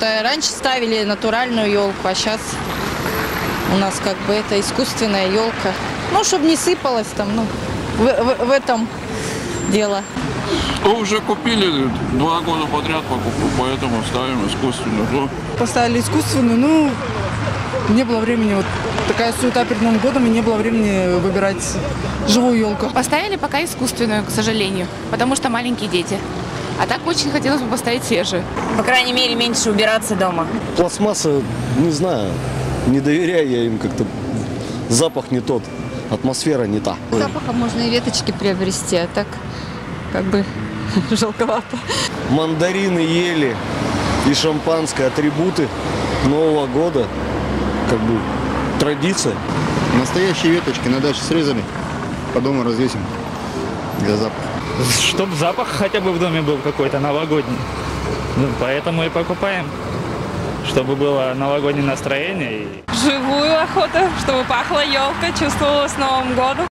Да, Раньше ставили натуральную елку, а сейчас у нас как бы это искусственная елка. Ну, чтобы не сыпалось там, ну, в, в- в этом дело. То уже купили два года подряд покупку, поэтому ставим искусственно. Ну, Поставили искусственную, ну, не было времени, вот такая суета перед Новым годом, и не было времени выбирать живую елку. Поставили пока искусственную, к сожалению, потому что маленькие дети. А так очень хотелось бы поставить свежую. По крайней мере, меньше убираться дома. Пластмасса, не знаю, не доверяю я им как-то. Запах не тот, атмосфера не та. Запахом можно и веточки приобрести, а так как бы жалковато. Мандарины ели и шампанское, атрибуты Нового года, как бы традиция. Настоящие веточки на даче срезали, по дому развесим для запаха. Чтоб запах хотя бы в доме был какой-то новогодний. Ну, поэтому и покупаем. Чтобы было новогоднее настроение. И... Живую охоту, чтобы пахла елка, чувствовалась Новым годом.